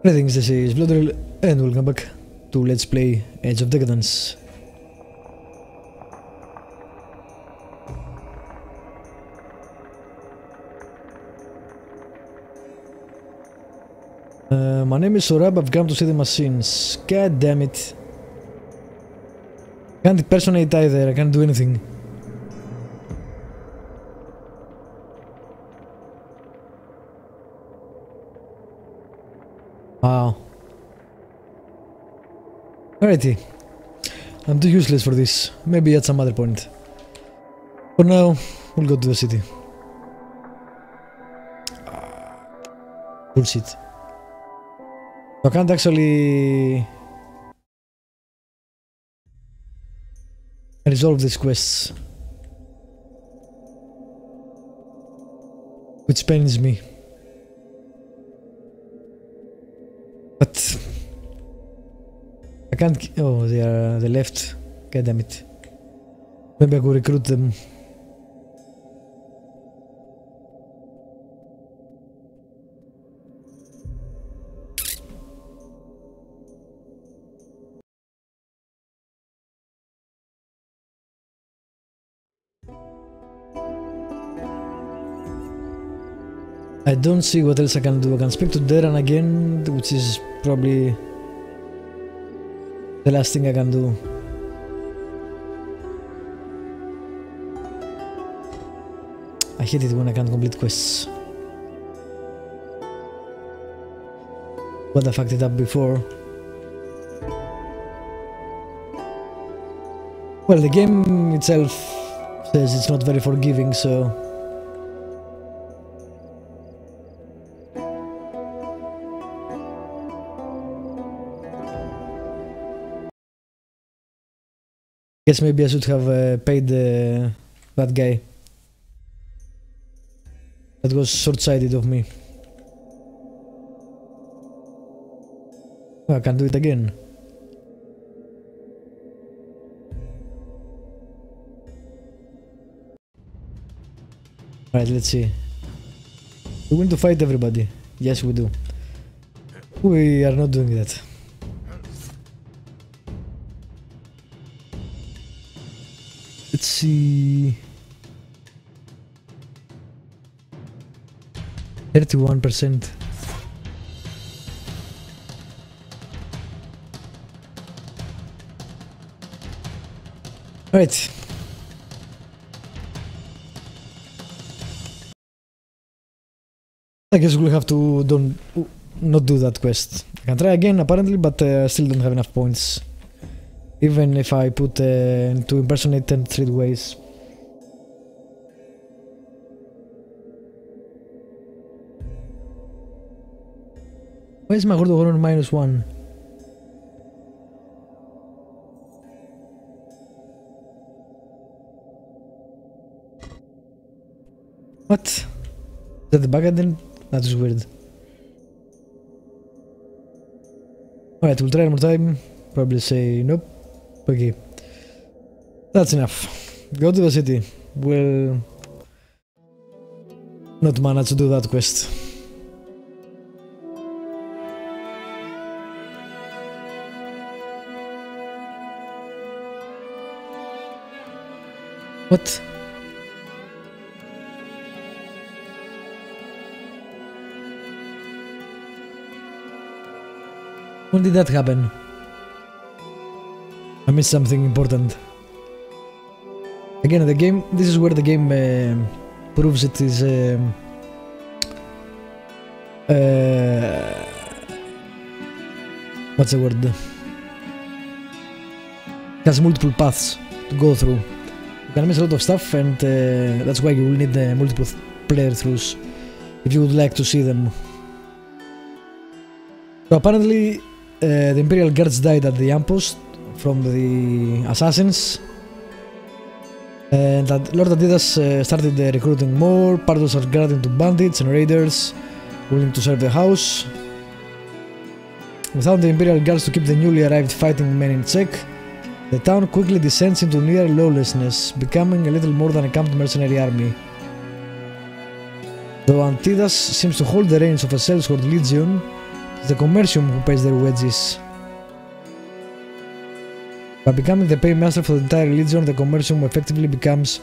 Greetings, this is Vlodril and welcome back to Let's Play Age of Decadence. Uh, my name is Sorab, I've come to see the machines. God damn it. Can't impersonate either, I can't do anything. Wow. Alrighty. I'm too useless for this. Maybe at some other point. For now, we'll go to the city. Ah, bullshit. I can't actually resolve these quests. Which pains me. But I can't. Oh, they are the left. God damn it. Maybe I could recruit them. I don't see what else I can do. I can speak to Darren again, which is probably the last thing I can do. I hate it when I can't complete quests. What I fucked it up before. Well, the game itself says it's not very forgiving, so Guess maybe I should have uh, paid uh, that guy. That was short-sighted of me. Oh, I can do it again. Alright, let's see. We want to fight everybody. Yes, we do. We are not doing that. See. Thirty-one percent. Right. I guess we'll have to don't not do that quest. I can try again apparently, but uh, still don't have enough points. Even if I put uh, to impersonate 10 Streetwise. Why is my Gordo Horror minus 1? What? Is that the bug then? That is weird. Alright, we'll try one more time. Probably say nope. Okay. That's enough. Go to the city. We'll not manage to do that quest. What? When did that happen? I missed something important. Again, the game. This is where the game uh, proves it is. Um, uh, what's the word? has multiple paths to go through. You can miss a lot of stuff, and uh, that's why you will need uh, multiple player throughs if you would like to see them. So apparently, uh, the Imperial Guards died at the Ampost from the assassins and that Lord Antidas uh, started uh, recruiting more, Pardos are grabbing to bandits and raiders willing to serve the house. Without the Imperial Guards to keep the newly arrived fighting men in check, the town quickly descends into near lawlessness, becoming a little more than a camped mercenary army. Though Antidas seems to hold the reins of a Sellsword legion, It's the commercium who pays their wages. By becoming the paymaster for the entire religion, the commercium effectively becomes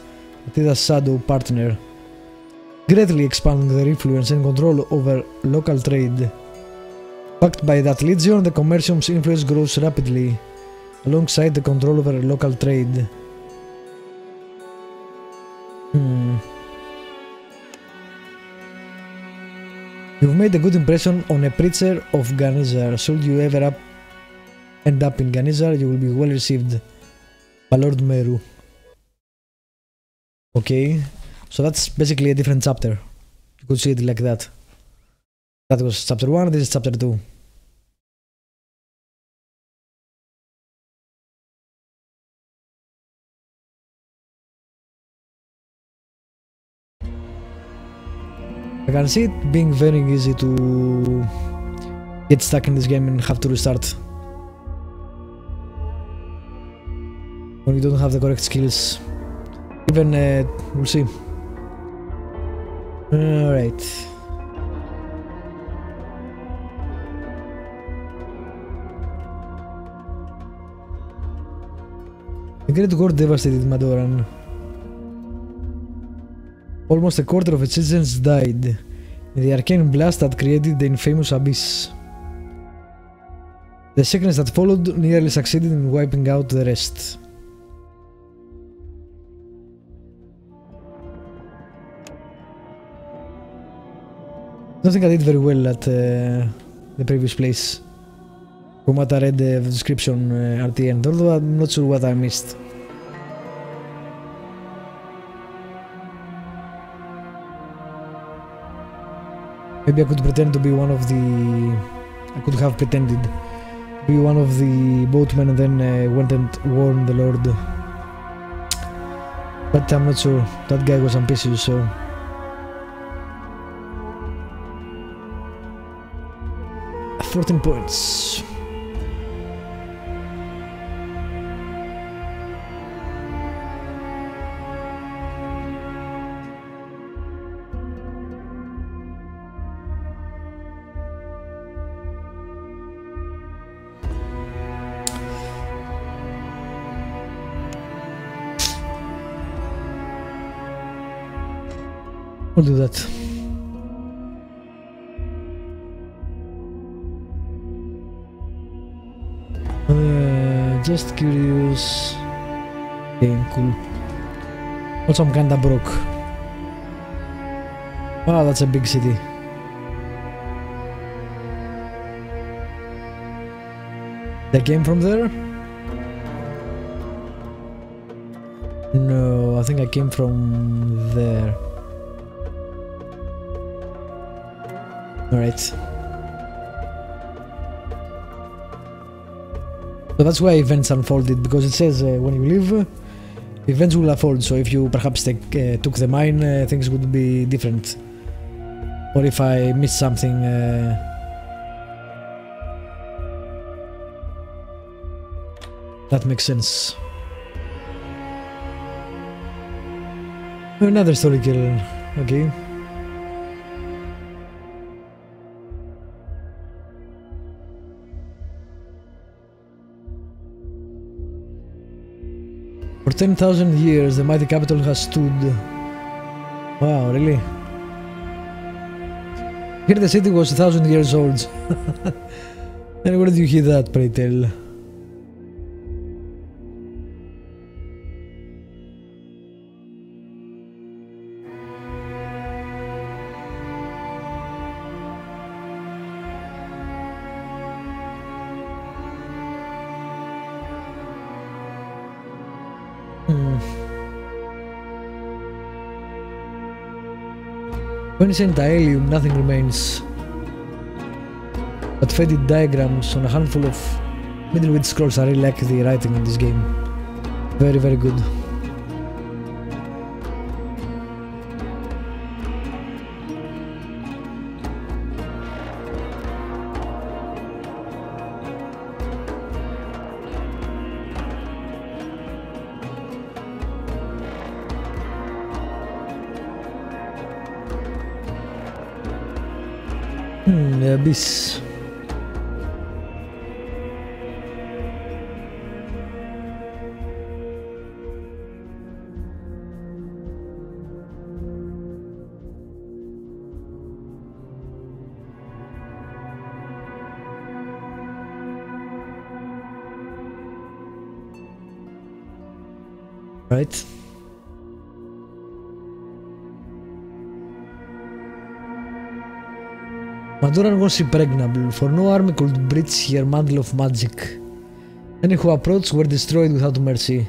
Antidas's shadow partner, greatly expanding their influence and control over local trade. Backed by that legion, the commercium's influence grows rapidly, alongside the control over local trade. Hmm. You've made a good impression on a preacher of Ganezzar. Should you ever up end up in Ganezzar, you will be well received by Lord Meru. Okay, so that's basically a different chapter. You could see it like that. That was chapter 1, this is chapter 2. I can see it being very easy to get stuck in this game and have to restart. When you don't have the correct skills. Even, uh, we'll see. Alright. The Great War devastated Maadoran. Almost a quarter of its citizens died in the arcane blast that created the infamous abyss. The sickness that followed nearly succeeded in wiping out the rest. Don't think I did very well at uh, the previous place. From what I read uh, the description uh, at the end, although I'm not sure what I missed. Maybe I could pretend to be one of the... I could have pretended to be one of the boatmen and then uh, went and warned the Lord. But I'm not sure. That guy was ambitious, so... Fourteen points. I'll do that. Just curious. Okay, cool. Also, I'm kinda broke. Wow, that's a big city. They came from there? No, I think I came from there. Alright. So that's why events unfolded, because it says uh, when you leave, events will unfold. So if you perhaps take, uh, took the mine, uh, things would be different. Or if I missed something. Uh, that makes sense. Another story kill. Okay. For 10,000 years, the mighty capital has stood. Wow, really? Here the city was a thousand years old. and where did you hear that, pray tell? When it's in Taelium, nothing remains but faded diagrams on a handful of middleweight scrolls. I really like the writing in this game. Very, very good. Hmm, the abyss. Right. Maadoran was impregnable, for no army could breach her mantle of magic. Any who approached were destroyed without mercy,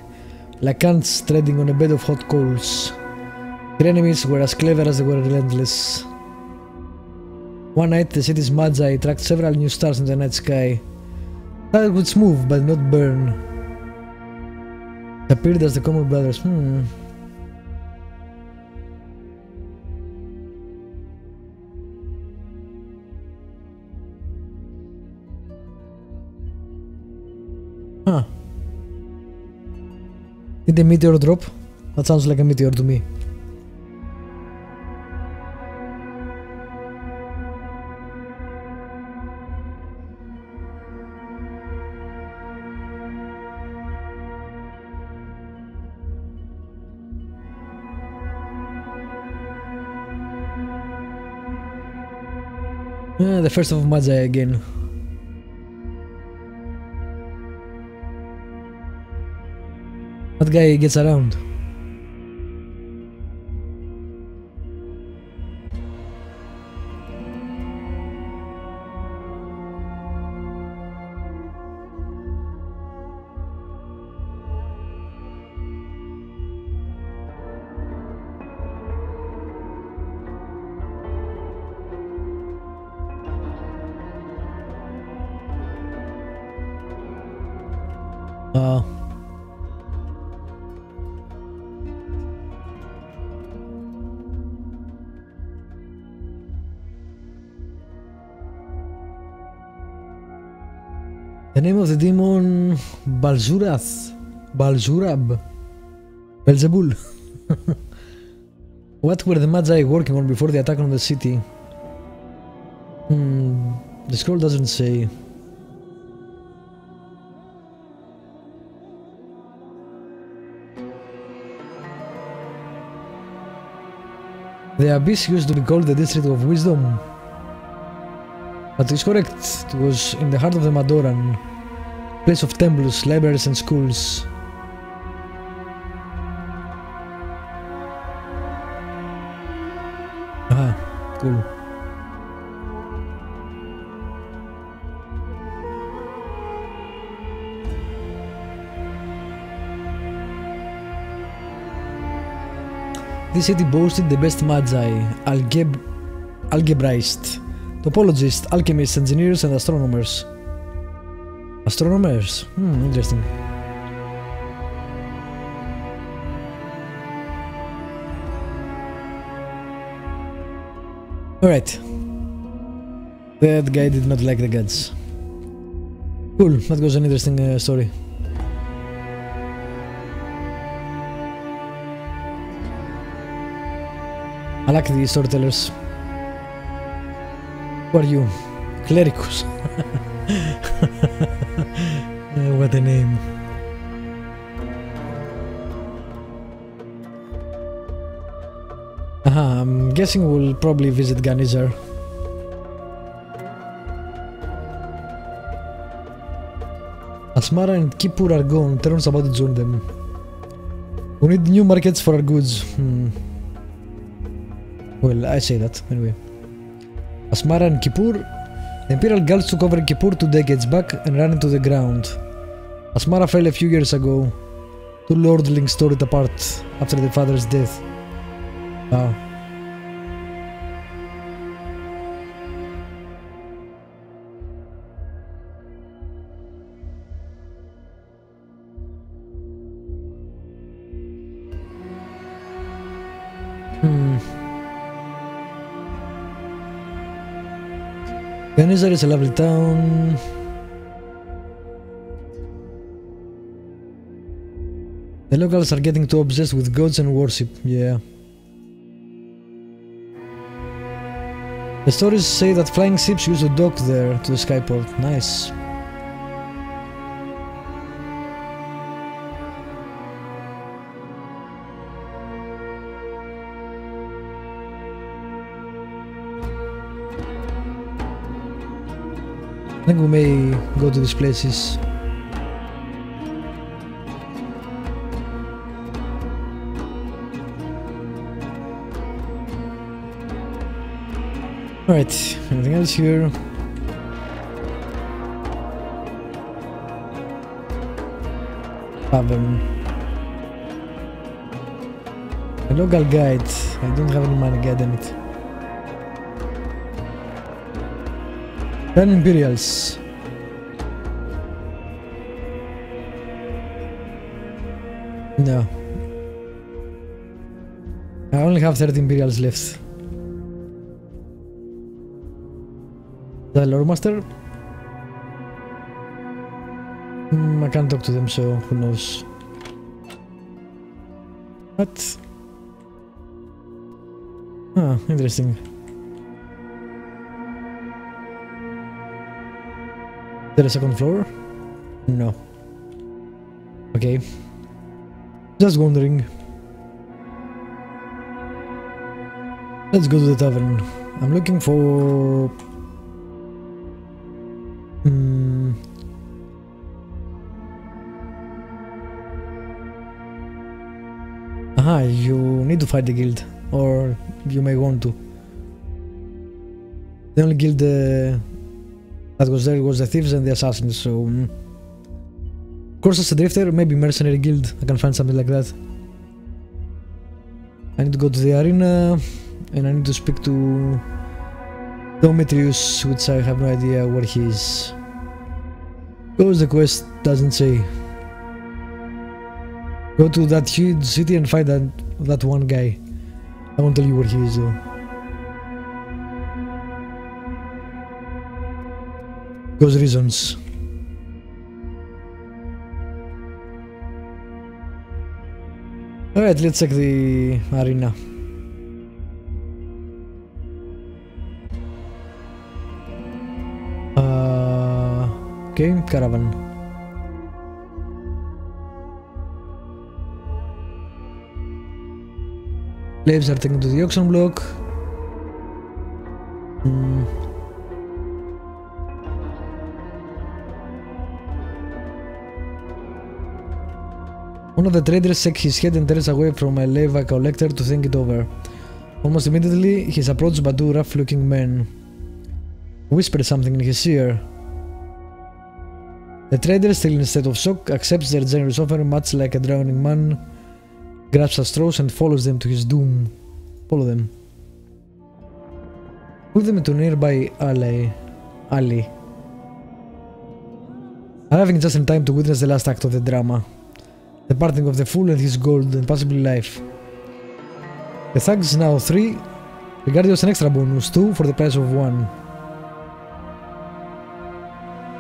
like ants treading on a bed of hot coals. Her enemies were as clever as they were relentless. One night, the city's magi tracked several new stars in the night sky. That would move but not burn. Appeared as the common brothers. Hmm. Did a meteor drop? That sounds like a meteor to me. Uh, the first of Magi again. Guy gets around. Uh, name of the demon Balzurath. Balzurab. Belzebul. what were the Magi working on before the attack on the city? Hmm, the scroll doesn't say. The Abyss used to be called the District of Wisdom. But it's correct, it was in the heart of the Maadoran, place of temples, libraries and schools. Aha, cool. This city boasted the best magi, algeb algebraists, topologists, alchemists, engineers, and astronomers. Astronomers? Hmm, interesting. Alright. That guy did not like the gods. Cool, that was an interesting uh, story. I like these storytellers. Who are you? Clericus. Uh, a name. Aha, I'm guessing we'll probably visit Ganezzar. Asmara and Kippur are gone. Teron's about to join them. We need new markets for our goods. Hmm. Well, I say that, anyway. Asmara and Kippur. The Imperial Guards took over Kippur two decades back and ran into the ground. Asmara fell a few years ago. Two lordlings tore it apart after the father's death. Wow. Hmm. Ganezzar is a lovely town. The locals are getting too obsessed with gods and worship, yeah. The stories say that flying ships used to dock there to the skyport. Nice. I think we may go to these places. Alright, anything else here? Tavern. Um, a local guide. I don't have any money, damn it. Ten Imperials. No. I only have 30 Imperials left. The Lore Master? Mm, I can't talk to them, so who knows. What? Ah, interesting. Is there a second floor? No. Okay. Just wondering. Let's go to the tavern. I'm looking for... fight the guild. Or you may want to. The only guild uh, that was there was the thieves and the assassins, so... Mm. Of course, as a drifter, maybe mercenary guild. I can find something like that. I need to go to the arena and I need to speak to Demetrius, which I have no idea where he is. Because the quest doesn't say. Go to that huge city and find that, that one guy. I won't tell you where he is though. Because reasons. Alright, let's check the arena. Uh, okay, caravan. Slaves are taken to the auction block. Hmm. One of the traders shakes his head and turns away from a leva collector to think it over. Almost immediately, he is approached by two rough-looking men. Whisper something in his ear. The trader, still in a state of shock, accepts their generous offer much like a drowning man, grabs at straws and follows them to his doom. Follow them. Move them to nearby alley. alley. Arriving just in time to witness the last act of the drama. The parting of the fool and his gold and possibly life. The thugs now 3. Regarding an extra bonus 2 for the price of 1.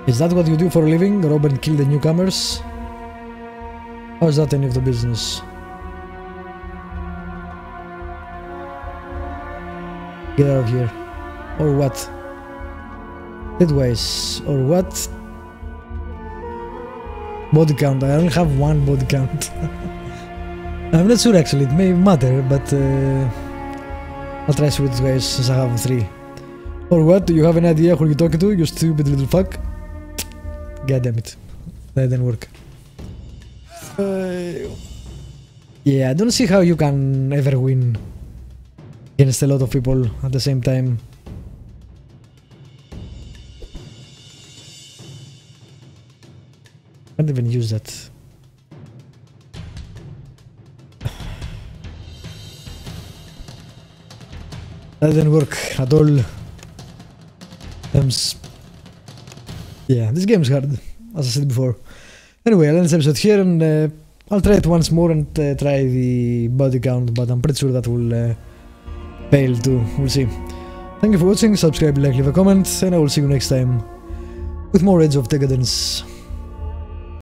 Is that what you do for a living? Rob and kill the newcomers? How is that any of the business? Get out of here. Or what? Deadways. Or what? Body count. I only have one body count. I'm not sure actually. It may matter, but uh, I'll try switch guys since I have three. Or what? Do you have any idea who you're talking to? You stupid little fuck. God damn it. That didn't work. Uh, yeah, I don't see how you can ever win against a lot of people at the same time. Can't even use that. That didn't work at all. Um, yeah, this game's hard, as I said before. Anyway, I'll end this episode here and uh, I'll try it once more and uh, try the body count, but I'm pretty sure that will uh, fail too. We'll see. Thank you for watching, subscribe, like, leave a comment, and I will see you next time with more Age of Decadence.